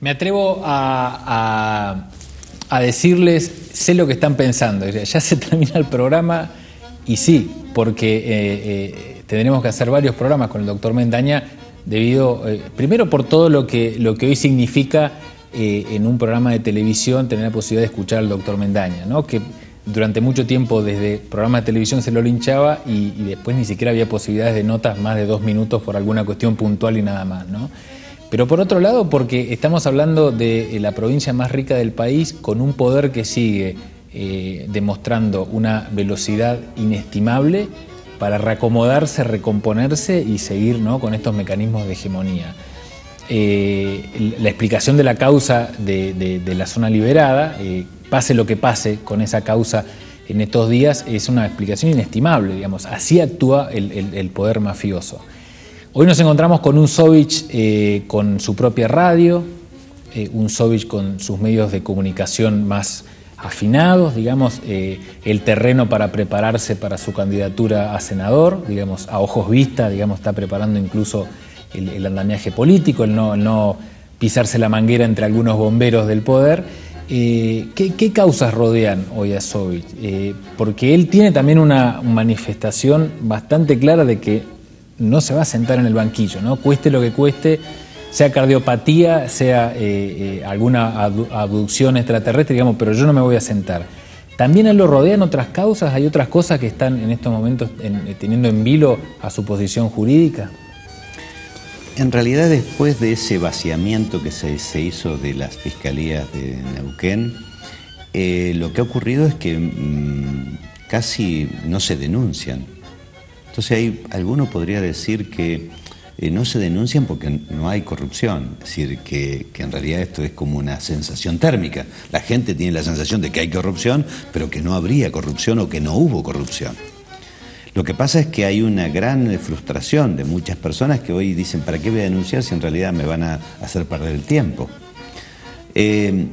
Me atrevo a, decirles, sé lo que están pensando. Ya se termina el programa y sí, porque eh, eh, tendremos que hacer varios programas con el doctor Mendaña debido, eh, primero por todo lo que, lo que hoy significa en un programa de televisión tener la posibilidad de escuchar al doctor Mendaña, ¿no? que durante mucho tiempo desde programas de televisión se lo linchaba y, y, después ni siquiera había posibilidades de notas más de dos minutos por alguna cuestión puntual y nada más. ¿no? Pero por otro lado, porque estamos hablando de la provincia más rica del país con un poder que sigue eh, demostrando una velocidad inestimable para reacomodarse, recomponerse y seguir ¿no? con estos mecanismos de hegemonía. Eh, la explicación de la causa de, la zona liberada, eh, pase lo que pase con esa causa en estos días, es una explicación inestimable, digamos. Así actúa el poder mafioso. Hoy nos encontramos con un Sovich eh, con su propia radio, eh, un Sovich con sus medios de comunicación más afinados, digamos, eh, el terreno para prepararse para su candidatura a senador, digamos, a ojos vista, digamos, está preparando incluso el, andamiaje político, el no, pisarse la manguera entre algunos bomberos del poder. ¿qué, causas rodean hoy a Sovich? porque él tiene también una manifestación bastante clara de que no se va a sentar en el banquillo, ¿no? Cueste lo que cueste, sea cardiopatía, sea eh, eh, alguna abducción extraterrestre, digamos, pero yo no me voy a sentar. También lo rodean otras causas, hay otras cosas que están en estos momentos eh, teniendo en vilo a su posición jurídica. En realidad, después de ese vaciamiento que se, hizo de las fiscalías de Neuquén, lo que ha ocurrido es que mm, casi no se denuncian entonces hay, alguno podría decir que eh, no se denuncian porque no hay corrupción, es decir, que, en realidad esto es como una sensación térmica. La gente tiene la sensación de que hay corrupción, pero que no habría corrupción o que no hubo corrupción. Lo que pasa es que hay una gran frustración de muchas personas que hoy dicen, ¿para qué voy a denunciar si en realidad me van a hacer perder el tiempo? Eh,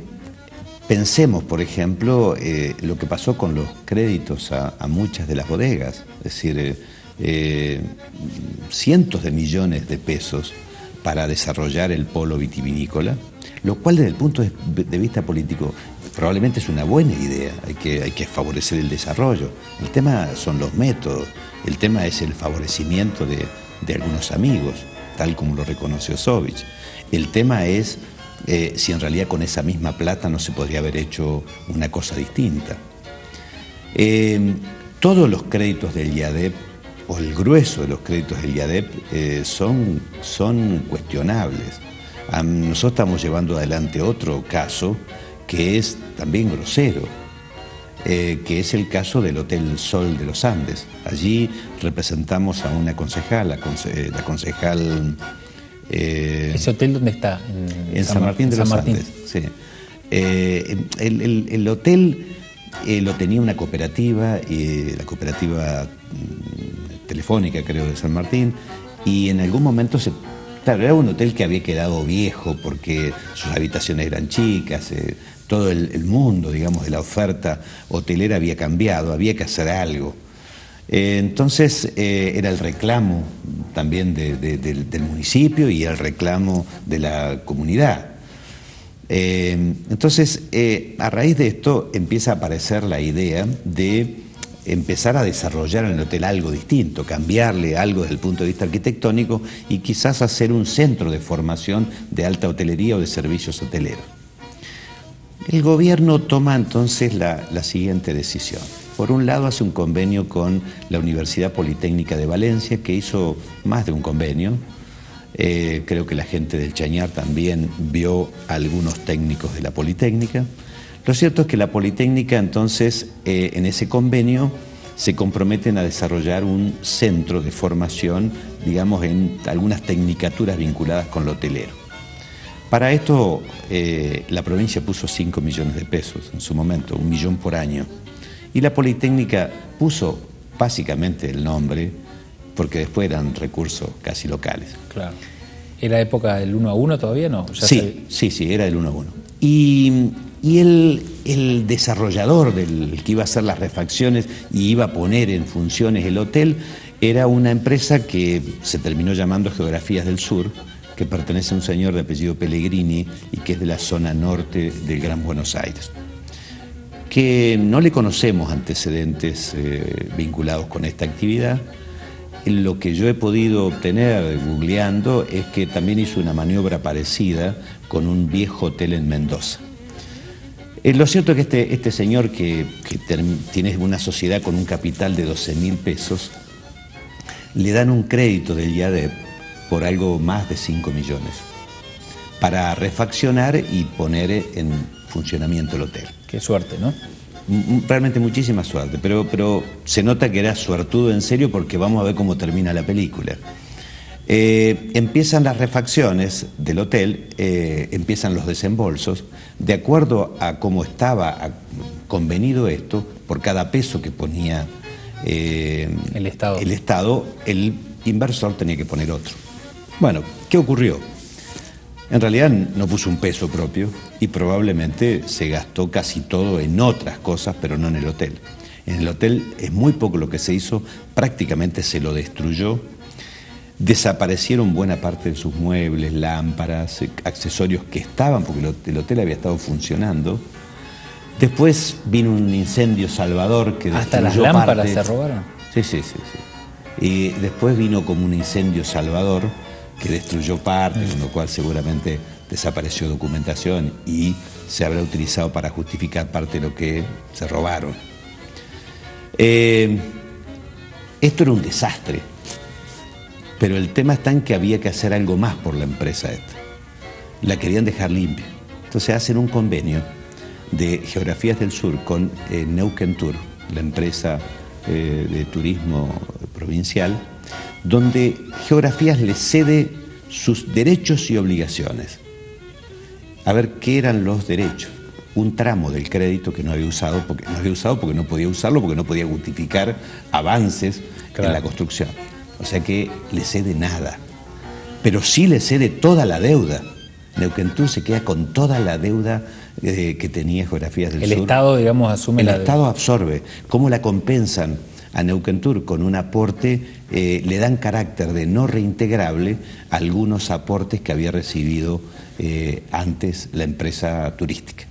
pensemos, por ejemplo, eh, lo que pasó con los créditos a, muchas de las bodegas. Es decir, cientos de millones de pesos para desarrollar el polo vitivinícola, lo cual desde el punto de vista político probablemente es una buena idea, hay que, favorecer el desarrollo. El tema son los métodos, el tema es el favorecimiento de, algunos amigos, tal como lo reconoció Sovich. El tema es eh, si en realidad con esa misma plata no se podría haber hecho una cosa distinta. Eh, todos los créditos del IADEP o el grueso de los créditos del IADEP eh, son, son cuestionables. nosotros estamos llevando adelante otro caso que es también grosero, eh, que es el caso del Hotel Sol de los Andes. Allí representamos a una concejal, la, eh, concejal... ¿Ese hotel dónde está? En, San, Martín de los Andes. Sí. El, el, hotel lo tenía una cooperativa, y la cooperativa mm, telefónica, creo, de San Martín, y en algún momento se... Claro, era un hotel que había quedado viejo porque sus habitaciones eran chicas, eh, todo el, mundo, digamos, de la oferta hotelera había cambiado, había que hacer algo. Eh, entonces eh, era el reclamo también del municipio y el reclamo de la comunidad. entonces, a raíz de esto empieza a aparecer la idea de empezar a desarrollar en el hotel algo distinto, cambiarle algo desde el punto de vista arquitectónico y quizás hacer un centro de formación de alta hotelería o de servicios hoteleros. El gobierno toma entonces la, siguiente decisión. Por un lado hace un convenio con la Universidad Politécnica de Valencia, que hizo más de un convenio. Eh, creo que la gente del Chañar también vio a algunos técnicos de la Politécnica. Lo cierto es que la Politécnica entonces eh, en ese convenio se comprometen a desarrollar un centro de formación, digamos, en algunas tecnicaturas vinculadas con lo hotelero. Para esto eh, la provincia puso 5 millones de pesos en su momento, un millón por año. Y la Politécnica puso básicamente el nombre porque después eran recursos casi locales. Claro. ¿Era época del 1 a 1 todavía no? sí, sí, sí, era del 1 a 1. Y y el, desarrollador del que iba a hacer las refacciones y iba a poner en funciones el hotel era una empresa que se terminó llamando Geografías del Sur, que pertenece a un señor de apellido Pellegrini y que es de la zona norte del Gran Buenos Aires. Que no le conocemos antecedentes eh, vinculados con esta actividad. Lo que yo he podido obtener googleando es que también hizo una maniobra parecida con un viejo hotel en Mendoza. Eh, lo cierto es que este, este señor que, tiene una sociedad con un capital de 12 mil pesos, le dan un crédito del IADEP por algo más de 5 millones para refaccionar y poner en funcionamiento el hotel. Qué suerte, ¿no? Realmente muchísima suerte, pero, pero se nota que era suertudo en serio porque vamos a ver cómo termina la película. Eh, empiezan las refacciones del hotel, eh, empiezan los desembolsos. De acuerdo a cómo estaba convenido esto, por cada peso que ponía eh, el, Estado. el Estado, el inversor tenía que poner otro. Bueno, ¿qué ocurrió? En realidad no puso un peso propio y probablemente se gastó casi todo en otras cosas, pero no en el hotel. En el hotel es muy poco lo que se hizo, prácticamente se lo destruyó Desaparecieron buena parte de sus muebles, lámparas, accesorios que estaban, porque el hotel había estado funcionando. Después vino un incendio salvador que ¿Hasta las lámparas se robaron? Sí, sí, sí, sí. Y después vino como un incendio salvador que destruyó parte, con lo cual seguramente desapareció documentación y se habrá utilizado para justificar parte de lo que se robaron. Eh, esto era un desastre. Pero el tema está en que había que hacer algo más por la empresa esta. La querían dejar limpia. Entonces hacen un convenio de Geografías del Sur con eh, Neuquén Tour, la empresa eh, de turismo provincial, donde Geografías le cede sus derechos y obligaciones. A ver qué eran los derechos. Un tramo del crédito que no había usado porque no había usado porque no podía usarlo, porque no podía justificar avances en la construcción. O sea que le cede nada. Pero sí le cede toda la deuda. Neuquén se queda con toda la deuda eh, que tenía Geografías del Sur. El Estado, digamos, asume la El Estado absorbe. ¿Cómo la compensan? A Neuquén con un aporte, eh, le dan carácter de no reintegrable algunos aportes que había recibido eh, antes la empresa turística.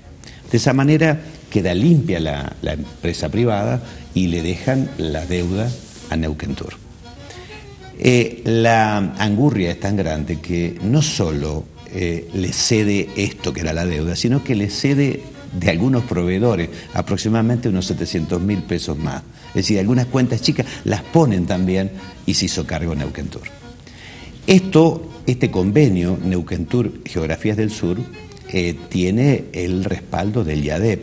De esa manera queda limpia la, la empresa privada y le dejan la deuda a Neuquén eh, la angurria es tan grande que no solo eh, le cede esto que era la deuda, sino que le cede de algunos proveedores aproximadamente unos 700 mil pesos más. Es decir, algunas cuentas chicas las ponen también y se hizo cargo Neuquentur. Esto, este convenio Neuquentur Geografías del Sur, eh, tiene el respaldo del IADEP,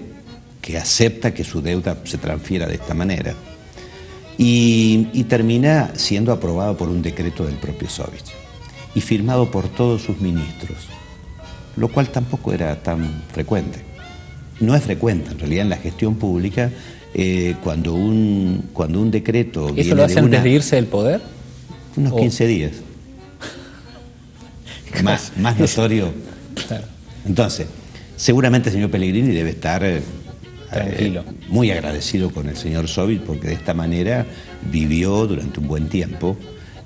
que acepta que su deuda se transfiera de esta manera y, termina siendo aprobado por un decreto del propio Sovich y firmado por todos sus ministros, lo cual tampoco era tan frecuente. No es frecuente, en realidad en la gestión pública, eh, cuando, un, cuando un decreto... ¿Eso lo hace antes de irse del poder? Unos 15 días. más, más notorio. Entonces, seguramente el señor Pellegrini debe estar eh, Tranquilo. Eh, muy agradecido con el señor Sovit porque de esta manera vivió durante un buen tiempo.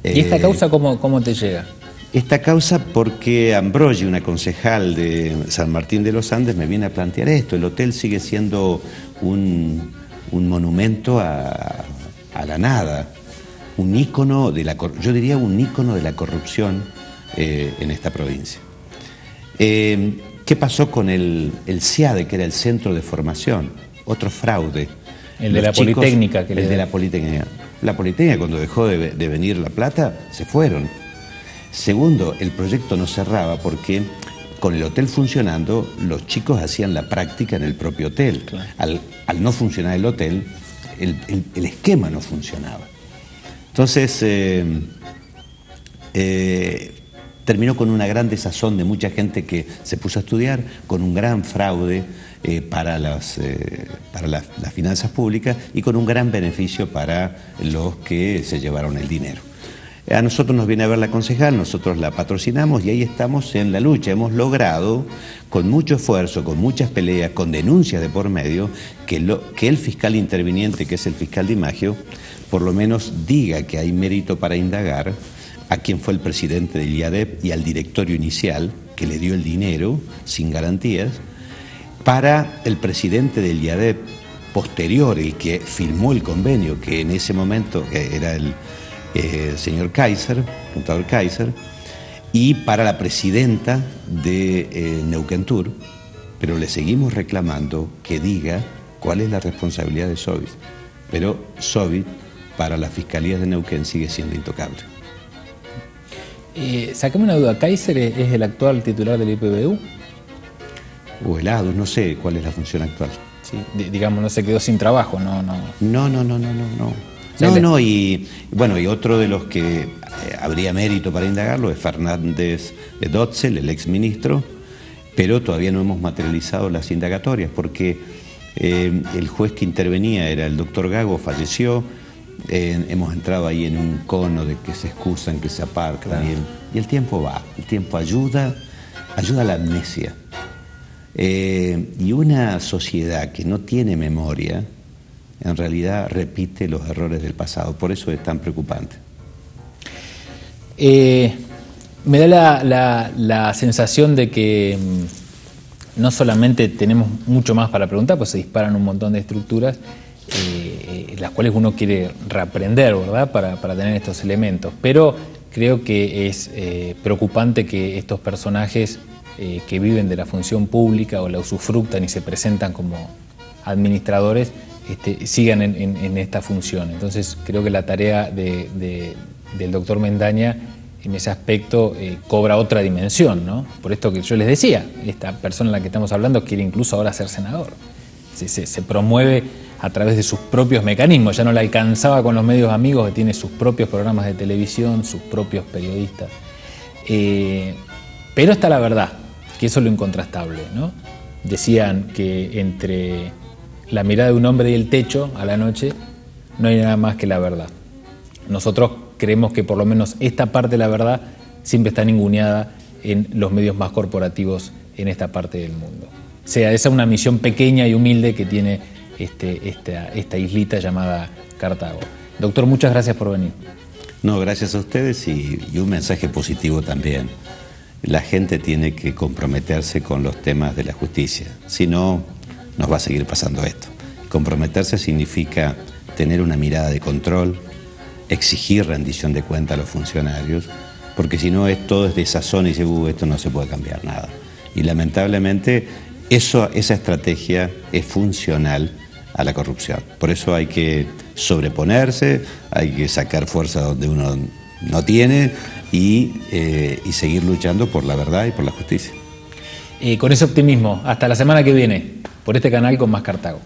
¿Y esta eh, causa cómo, cómo te llega? Esta causa porque Ambrogi, una concejal de San Martín de los Andes, me viene a plantear esto. El hotel sigue siendo un, monumento a, la nada, un ícono de la yo diría un ícono de la corrupción eh, en esta provincia. ¿Qué pasó con el, el CIADE, que era el centro de formación? Otro fraude. El de la Politécnica. Que el de la Politécnica. La Politécnica, cuando dejó de, venir La Plata, se fueron. Segundo, el proyecto no cerraba porque con el hotel funcionando, los chicos hacían la práctica en el propio hotel. Al, no funcionar el hotel, el, esquema no funcionaba. Entonces, eh, eh, terminó con una gran desazón de mucha gente que se puso a estudiar, con un gran fraude eh, para, las, eh, para las, finanzas públicas y con un gran beneficio para los que se llevaron el dinero. A nosotros nos viene a ver la concejal, nosotros la patrocinamos y ahí estamos en la lucha. Hemos logrado, con mucho esfuerzo, con muchas peleas, con denuncias de por medio, que, el fiscal interviniente, que es el fiscal de Imagio, por lo menos diga que hay mérito para indagar a quien fue el presidente del IADEP y al directorio inicial, que le dio el dinero sin garantías, para el presidente del IADEP posterior, el que firmó el convenio, que en ese momento era el eh, señor Kaiser, contador Kaiser, y para la presidenta de eh, Neuquén Tour, pero le seguimos reclamando que diga cuál es la responsabilidad de Sovit. Pero Sovit, para la Fiscalía de Neuquén, sigue siendo intocable. Eh, una duda, ¿Kaiser es el actual titular del IPBU? O helado, no sé cuál es la función actual. Sí, digamos, no se quedó sin trabajo, no, no. No, no, no, no, no, no. No, no, y bueno, y otro de los que eh, habría mérito para indagarlo es Fernández de Dotzel, el exministro, pero todavía no hemos materializado las indagatorias porque eh, el juez que intervenía era el doctor Gago, falleció, eh, hemos entrado ahí en un cono de que se excusan, que se aparcan, y, el, tiempo va, el tiempo ayuda, ayuda a la amnesia. y una sociedad que no tiene memoria, en realidad repite los errores del pasado. Por eso es tan preocupante. Eh, me da la, sensación de que mm, no solamente tenemos mucho más para preguntar, pues se disparan un montón de estructuras, eh, eh, las cuales uno quiere reaprender, ¿verdad?, para, tener estos elementos. Pero creo que es preocupante que estos personajes que viven de la función pública o la usufructan y se presentan como administradores, este, sigan en, esta función. Entonces creo que la tarea del doctor Mendaña en ese aspecto eh, cobra otra dimensión, ¿no? Por esto que yo les decía, esta persona en la que estamos hablando quiere incluso ahora ser senador. Se, promueve a través de sus propios mecanismos, ya no le alcanzaba con los medios amigos, que tiene sus propios programas de televisión, sus propios periodistas. Eh, pero está la verdad, que eso es lo incontrastable, ¿no? Decían que entre la mirada de un hombre y el techo a la noche, no hay nada más que la verdad. Nosotros creemos que por lo menos esta parte de la verdad siempre está ninguneada en los medios más corporativos en esta parte del mundo. O sea, esa es una misión pequeña y humilde que tiene este, esta, esta islita llamada Cartago. Doctor, muchas gracias por venir. No, gracias a ustedes y, un mensaje positivo también. La gente tiene que comprometerse con los temas de la justicia, si no, nos va a seguir pasando esto. Comprometerse significa tener una mirada de control, exigir rendición de cuenta a los funcionarios, porque si no es todo es de esa zona y dice, uh, esto no se puede cambiar nada. Y lamentablemente esa estrategia es funcional a la corrupción. Por eso hay que sobreponerse, hay que sacar fuerza donde uno no tiene y, eh, y seguir luchando por la verdad y por la justicia. Y con ese optimismo, hasta la semana que viene por este canal con más Cartago.